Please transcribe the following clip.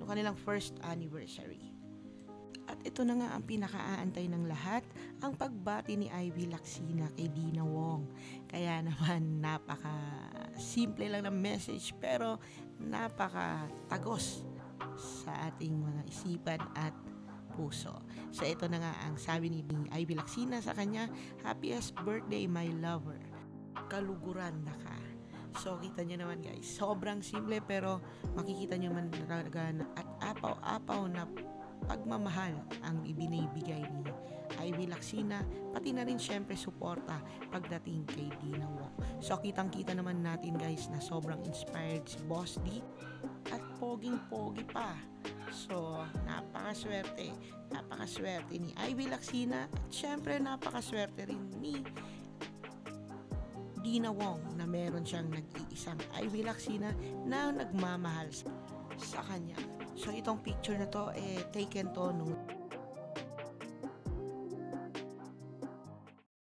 noong kanilang first anniversary. At ito na nga ang pinakaaantay ng lahat, ang pagbati ni Ivy Laksina kay Dina Wong. Kaya naman napaka simple lang ng message pero napaka tagos sa ating mga isipan at puso. So ito na nga ang sabi ni Ivy Laksina sa kanya, Happiest birthday my lover. Kaluguran na ka. So kita nyo naman guys, sobrang simple pero makikita nyo man talaga na at apaw-apaw na pagmamahal ang ibinibigay ni Ivy Laksina, pati na rin syempre suporta pagdating kay Dina Wong. So kitang-kita naman natin guys na sobrang inspired si Boss D at poging-pogi pa. So, napakaswerte. Napakaswerte ni Ivy Laksina at syempre napakaswerte rin ni Dina Wong na meron siyang nag-iisang Ivy Laksina na nagmamahal sa- sa kanya. So itong picture na to eh taken to nung